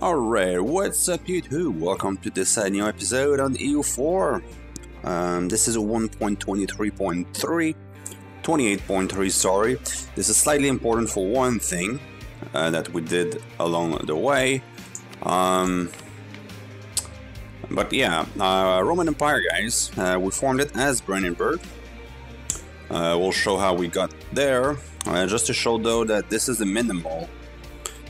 Alright, what's up YouTube? Welcome to this uh, new episode on EU4. Um, this is a 1.23.3, 28.3 sorry. This is slightly important for one thing uh, that we did along the way. Um, but yeah, uh, Roman Empire guys, uh, we formed it as Brandenburg. Uh, we'll show how we got there. Uh, just to show though that this is the minimal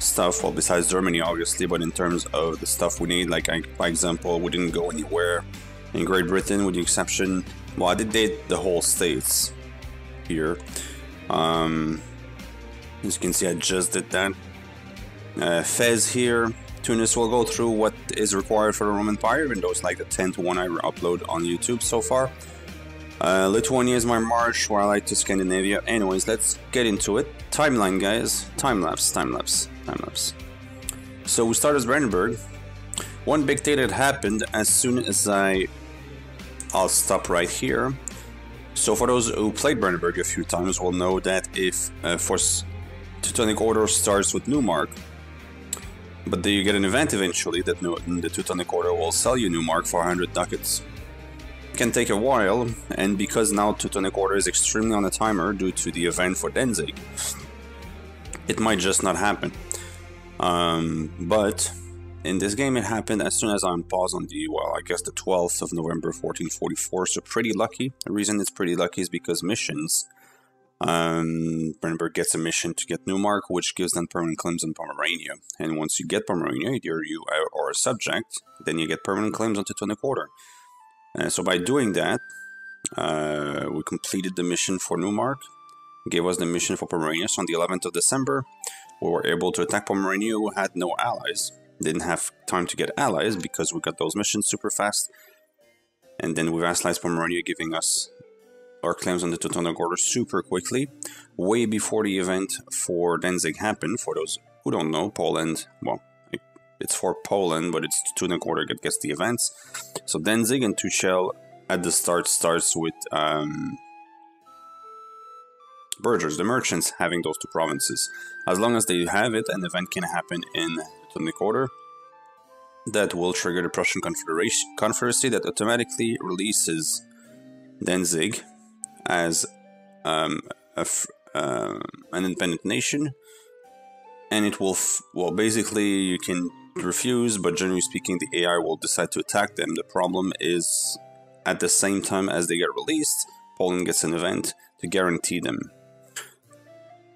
stuff, well besides Germany obviously, but in terms of the stuff we need, like I, by example, we didn't go anywhere in Great Britain with the exception, well I did date the whole states here. Um, as you can see I just did that. Uh, Fez here, Tunis will go through what is required for the Roman Empire, even though it's like the 10th one I upload on YouTube so far. Uh, Lithuania is my march where I like to Scandinavia. Anyways, let's get into it. Timeline, guys. Time lapse, time lapse, So we start as Brandenburg. One big thing that happened as soon as I. I'll stop right here. So for those who played Brandenburg a few times will know that if uh, Force Teutonic Order starts with Neumark, but then you get an event eventually that the Teutonic Order will sell you Neumark for 100 ducats It can take a while, and because now Teutonic Order is extremely on a timer due to the event for Danzig, it might just not happen. Um, but in this game, it happened as soon as I'm paused on the, well, I guess the 12th of November 1444, so pretty lucky. The reason it's pretty lucky is because missions. Um, Brandenburg gets a mission to get Neumark, which gives them permanent claims on Pomerania. And once you get Pomerania, either you are a subject, then you get permanent claims on Teutonic Order. Uh, so by doing that, uh, we completed the mission for Neumark, gave us the mission for Pomerania. On the 11th of December, we were able to attack Pomerania, who had no allies. Didn't have time to get allies because we got those missions super fast. And then we vassalized Pomerania, giving us our claims on the Teutonic Order super quickly, way before the event for Danzig happened. For those who don't know, Poland, well, it's for Poland, but it's Teutonic Order that gets the events. So Danzig and Tuchel at the start starts with um, burghers, the merchants having those two provinces. As long as they have it, an event can happen in the Teutonic Order that will trigger the Prussian Confederation Confederacy that automatically releases Danzig as um, uh, an independent nation, and it will well basically you can refuse, but generally speaking, the AI will decide to attack them. The problem is, at the same time as they get released, Poland gets an event to guarantee them.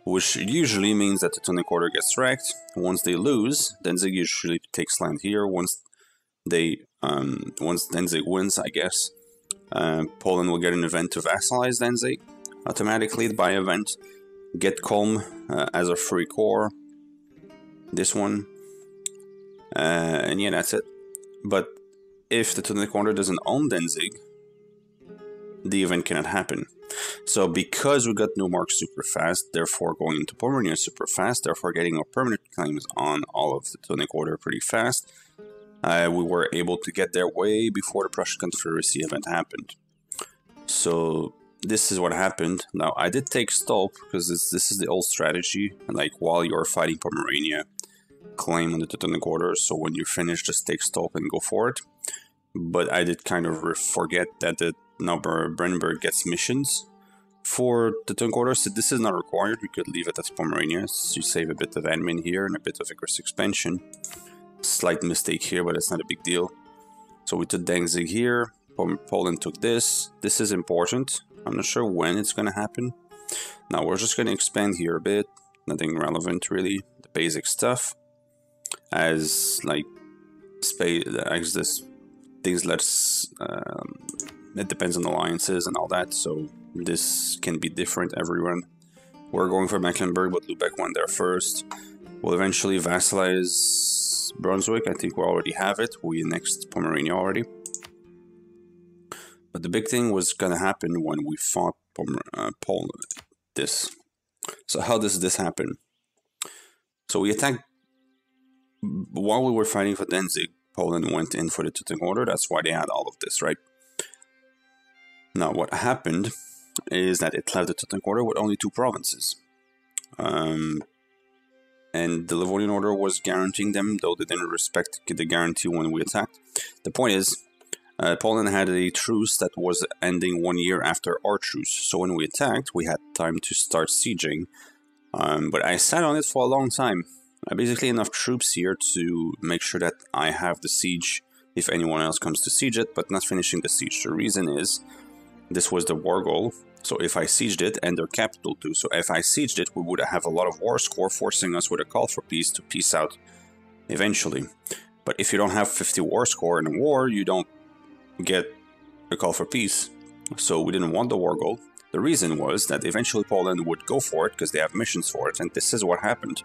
Which usually means that the Teutonic Order gets wrecked. Once they lose, Danzig usually takes land here. Once they, um, once Danzig wins, I guess, uh, Poland will get an event to vassalize Danzig automatically by event. Get Culm uh, as a free core. This one uh, and yeah, that's it. But if the Teutonic Order doesn't own Danzig, the event cannot happen. So because we got Neumark super fast, therefore going into Pomerania super fast, therefore getting our permanent claims on all of the Teutonic Order pretty fast, uh, we were able to get there way before the Prussian Confederacy event happened. So this is what happened. Now I did take Stolp because this, this is the old strategy. Like while you're fighting Pomerania, claim on the Teutonic Order, so when you finish, just take Stolp and go for it. But I did kind of forget that the now Brandenburg gets missions for the Teutonic Order, so this is not required. We could leave it as Pomerania, so you save a bit of admin here and a bit of aggressive expansion. Slight mistake here, but it's not a big deal. So we took Danzig here, Poland took this. This is important. I'm not sure when it's going to happen. Now we're just going to expand here a bit. Nothing relevant really, the basic stuff as like space as this things less um, it depends on alliances and all that so this can be different everyone we're going for mecklenburg but lubeck went there first we'll eventually vassalize brunswick i think we already have it we next pomerania already but the big thing was gonna happen when we fought Pomer uh, Poland. This. So how does this happen? So we attacked while we were fighting for Danzig, Poland went in for the Teutonic Order. That's why they had all of this, right? Now, what happened is that it left the Teutonic Order with only two provinces. Um, and the Livonian Order was guaranteeing them, though they didn't respect the guarantee when we attacked. The point is, uh, Poland had a truce that was ending one year after our truce, so when we attacked, we had time to start sieging. Um, but I sat on it for a long time. I basically enough troops here to make sure that I have the siege if anyone else comes to siege it, but not finishing the siege. The reason is this was the war goal, so if I sieged it and their capital too, so if I sieged it, we would have a lot of war score, forcing us with a call for peace to peace out eventually. But if you don't have 50 war score in a war, you don't get a call for peace. So we didn't want the war goal. The reason was that eventually Poland would go for it because they have missions for it, and this is what happened.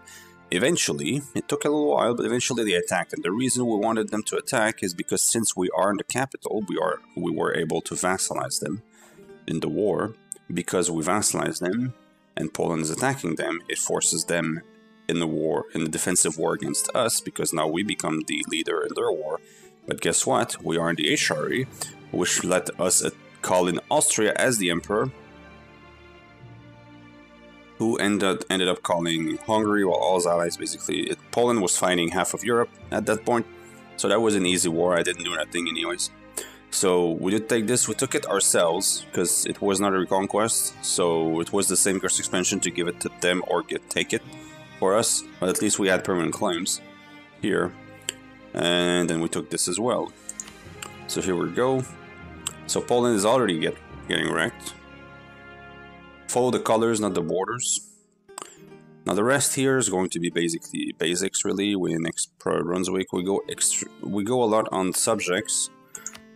Eventually, it took a little while, but eventually they attacked. And the reason we wanted them to attack is because since we are in the capital, we are we were able to vassalize them in the war. Because we vassalize them and Poland is attacking them, it forces them in the war, in the defensive war against us, because now we become the leader in their war. But guess what? We are in the HRE, which let us call in Austria as the emperor, who ended ended up calling Hungary, while all his allies basically Poland was fighting half of Europe at that point. So that was an easy war. I didn't do nothing anyways. So we did take this. We took it ourselves because it was not a reconquest. So it was the same curse expansion to give it to them or get take it for us. But at least we had permanent claims here, and then we took this as well. So here we go. So Poland is already get, getting wrecked. Follow the colors, not the borders. Now the rest here is going to be basically basics really. We next Pro Brunswick we go extra, we go a lot on subjects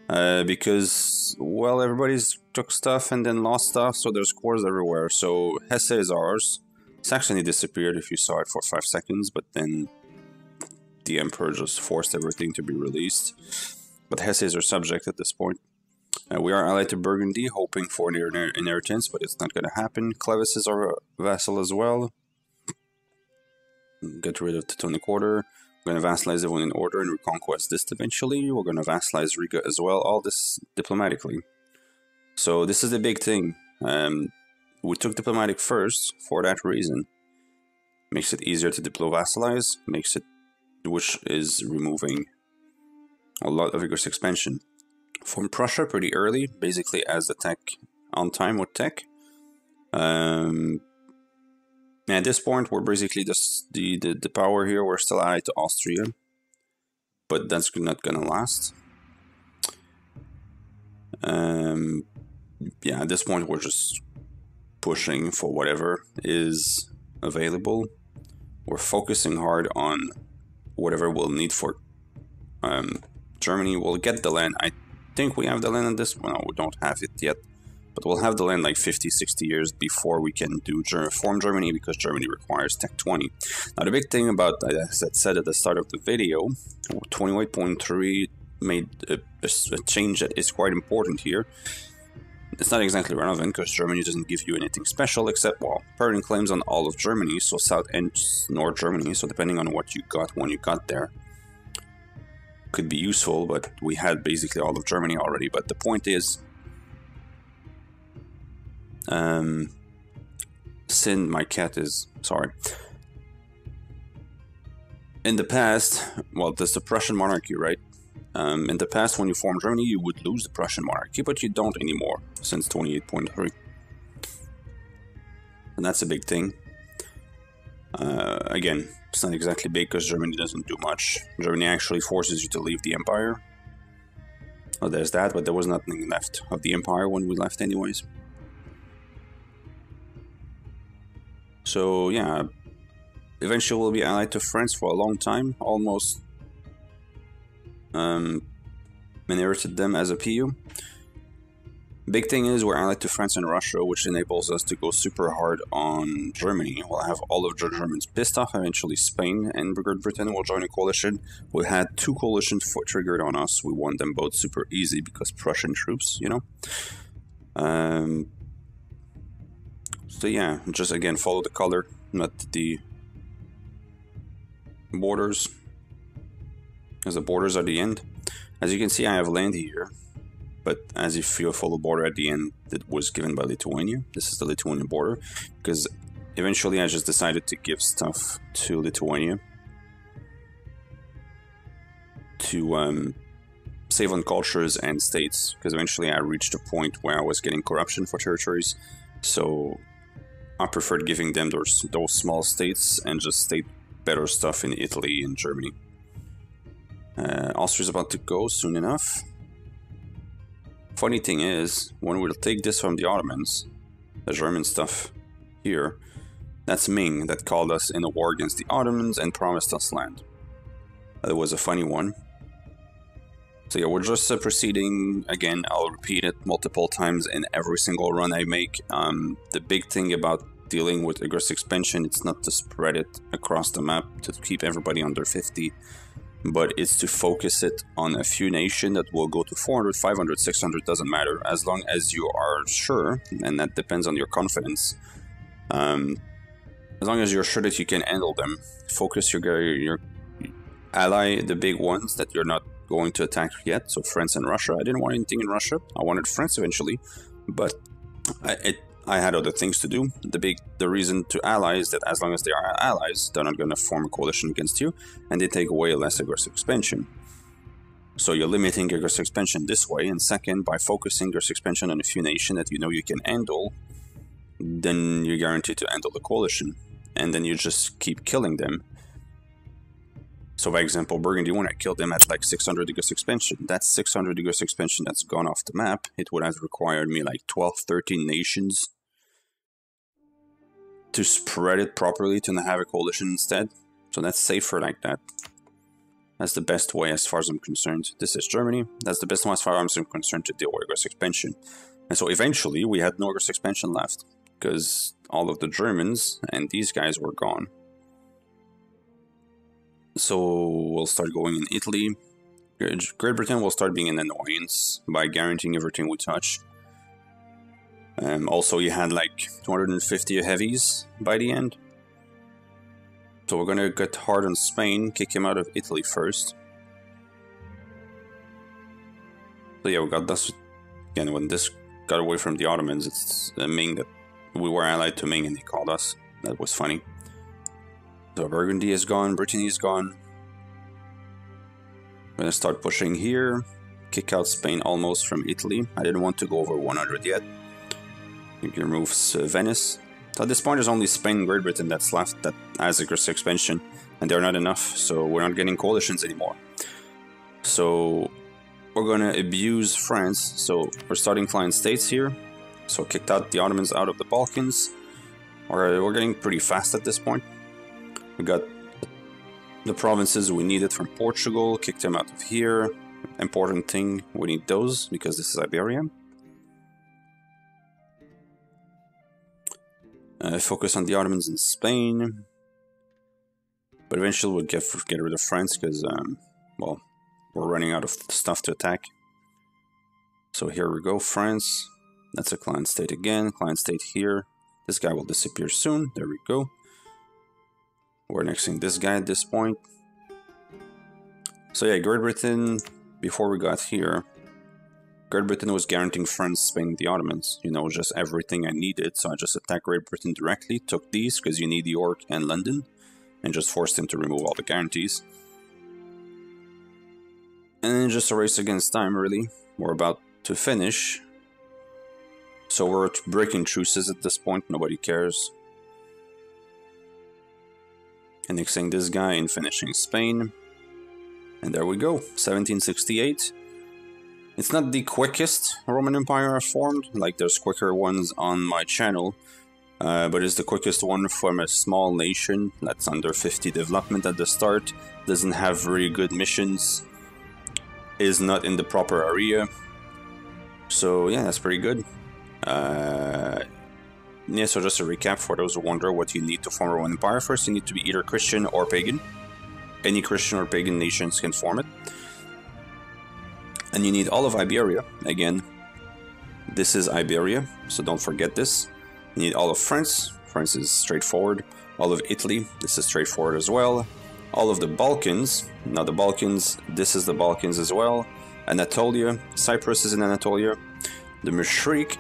uh, because well everybody's took stuff and then lost stuff, so there's cores everywhere. So Hesse is ours. Saxony disappeared if you saw it for five seconds, but then the Emperor just forced everything to be released. But Hesse is our subject at this point. Uh, we are allied to Burgundy, hoping for an inheritance, but it's not going to happen. Cleves is our vassal as well. Get rid of Teutonic Order. We're going to vassalize everyone in order and reconquest this eventually. We're going to vassalize Riga as well, all this diplomatically. So this is the big thing. Um, we took diplomatic first for that reason. Makes it easier to diplo vassalize, makes it, which is removing a lot of aggressive expansion from Prussia pretty early, basically as the tech on time with tech. Um, at this point, we're basically just the, the, the power here. We're still allied to Austria, but that's not gonna last. Um, yeah, at this point, we're just pushing for whatever is available. We're focusing hard on whatever we'll need for um, Germany. We'll get the land. I think we have the land on this one. No, we don't have it yet. But we'll have the land like 50, 60 years before we can do form Germany because Germany requires Tech 20. Now, the big thing about, uh, as I said at the start of the video, 28.3 made a, a, a change that is quite important here. It's not exactly relevant because Germany doesn't give you anything special except, well, permanent claims on all of Germany, so South and North Germany, so depending on what you got when you got there could be useful, but we had basically all of Germany already. But the point is, um, Sin, my cat is sorry. In the past, well, the Prussian monarchy, right? Um, in the past, when you formed Germany, you would lose the Prussian monarchy, but you don't anymore since 28.3. And that's a big thing. Uh, again, it's not exactly big because Germany doesn't do much. Germany actually forces you to leave the empire. Oh, there's that, but there was nothing left of the empire when we left anyways. So, yeah. Eventually we'll be allied to France for a long time. Almost um, inherited them as a PU. Big thing is we're allied to France and Russia, which enables us to go super hard on Germany. We'll have all of the Germans pissed off. Eventually, Spain and Great Britain will join a coalition. We had two coalitions triggered on us. We won them both super easy because Prussian troops, you know. Um, so yeah, just again follow the color, not the borders, because the borders are the end. As you can see, I have land here but as if you follow border at the end that was given by Lithuania, this is the Lithuanian border, because eventually I just decided to give stuff to Lithuania to um, save on cultures and states because eventually I reached a point where I was getting corruption for territories so I preferred giving them those, those small states and just state better stuff in Italy and Germany. Uh, Austria's about to go soon enough. Funny thing is, when we'll take this from the Ottomans, the German stuff here, that's Ming that called us in a war against the Ottomans and promised us land. That was a funny one. So yeah, we're just uh, proceeding. Again, I'll repeat it multiple times in every single run I make. Um, the big thing about dealing with aggressive expansion, it's not to spread it across the map to keep everybody under 50, but it's to focus it on a few nations that will go to 400, 500, 600, doesn't matter, as long as you are sure, and that depends on your confidence. Um, as long as you're sure that you can handle them, focus your your ally, the big ones that you're not going to attack yet. So France and Russia. I didn't want anything in Russia. I wanted France eventually, but I, it, I had other things to do. The big the reason to ally is that as long as they are allies, they're not going to form a coalition against you, and they take away less aggressive expansion. So you're limiting aggressive expansion this way, and second, by focusing aggressive expansion on a few nations that you know you can handle, then you're guaranteed to handle the coalition, and then you just keep killing them so, for example, Burgundy, when I killed them at like 600 degrees expansion, that's 600 degrees expansion that's gone off the map. It would have required me like 12, 13 nations to spread it properly to have a coalition instead. So that's safer like that. That's the best way as far as I'm concerned. This is Germany. That's the best way as far as I'm concerned to deal with aggressive expansion. And so eventually we had no aggressive expansion left because all of the Germans and these guys were gone. So we'll start going in Italy. Great Britain will start being an annoyance by guaranteeing everything we touch. Um, also, you had like 250 heavies by the end. So we're gonna get hard on Spain, kick him out of Italy first. So yeah, we got this. Again, when this got away from the Ottomans, it's Ming that we were allied to Ming and they called us. That was funny. So Burgundy is gone, Brittany is gone. I'm gonna start pushing here, kick out Spain almost from Italy. I didn't want to go over 100 yet. You can remove uh, Venice. At this point, there's only Spain and Great Britain that's left that has a aggressive expansion, and they're not enough, so we're not getting coalitions anymore. So we're gonna abuse France. So we're starting client states here. So kicked out the Ottomans out of the Balkans. We're, we're getting pretty fast at this point. We got the provinces we needed from Portugal, kicked them out of here. Important thing, we need those because this is Iberia. Uh, focus on the Ottomans in Spain. But eventually we'll get, get rid of France because, um, well, we're running out of stuff to attack. So here we go, France. That's a client state again, client state here. This guy will disappear soon. There we go. We're annexing this guy at this point. So yeah, Great Britain, before we got here, Great Britain was guaranteeing France, Spain, the Ottomans. You know, just everything I needed, so I just attacked Great Britain directly, took these, because you need York and London, and just forced him to remove all the guarantees. And then just a race against time, really. We're about to finish. So we're breaking truces at this point, nobody cares annexing this guy and finishing Spain. And there we go, 1768. It's not the quickest Roman Empire I've formed, like there's quicker ones on my channel, uh, but it's the quickest one from a small nation that's under 50 development at the start, doesn't have very good missions, is not in the proper area. So yeah, that's pretty good. Uh, yeah, so just a recap for those who wonder what you need to form a Roman Empire. First, you need to be either Christian or pagan. Any Christian or pagan nations can form it. And you need all of Iberia. Again, this is Iberia, so don't forget this. You need all of France. France is straightforward. All of Italy, this is straightforward as well. All of the Balkans, now the Balkans, this is the Balkans as well. Anatolia, Cyprus is in Anatolia. The Mashriq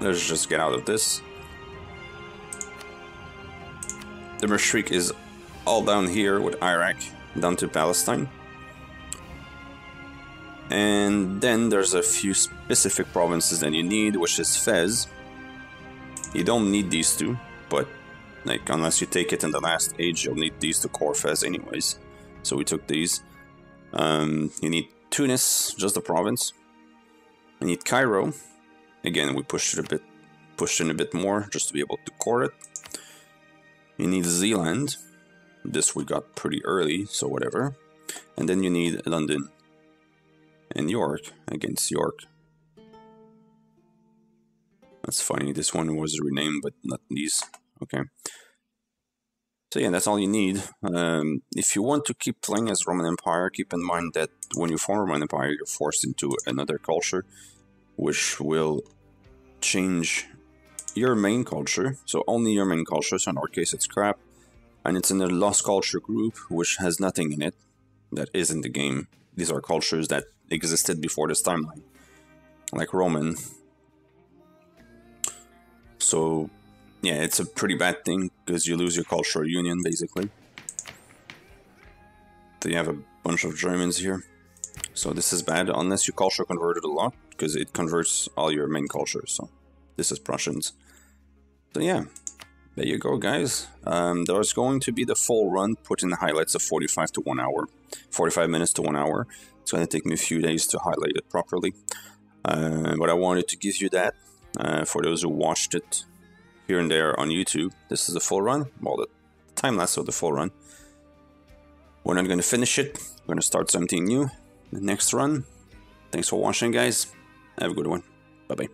Let's just get out of this. the Mashriq is all down here with Iraq down to Palestine. And then there's a few specific provinces that you need, which is Fez. You don't need these two, but like unless you take it in the last age, you'll need these to core Fez anyways. So we took these. Um, you need Tunis, just the province. You need Cairo. Again, we pushed it a bit, pushed in a bit more just to be able to core it. You need Zealand. This we got pretty early, so whatever. And then you need London and York against York. That's funny, this one was renamed, but not these. Okay. So yeah, that's all you need. Um, if you want to keep playing as Roman Empire, keep in mind that when you form Roman Empire, you're forced into another culture, which will change your main culture. So only your main culture, so in our case it's crap. And it's in the Lost Culture group, which has nothing in it that is in the game. These are cultures that existed before this timeline, like Roman. So yeah, it's a pretty bad thing because you lose your cultural union basically. So you have a bunch of Germans here. So this is bad unless you culture converted a lot because it converts all your main cultures. So this is Prussians. So yeah, there you go, guys. Um, there's going to be the full run, put in the highlights of 45 to 1 hour, 45 minutes to 1 hour. It's going to take me a few days to highlight it properly. Uh, but I wanted to give you that uh, for those who watched it here and there on YouTube. This is the full run, well, the time lapse of the full run. We're not going to finish it. We're going to start something new. The next run. Thanks for watching, guys. Have a good one. Bye bye.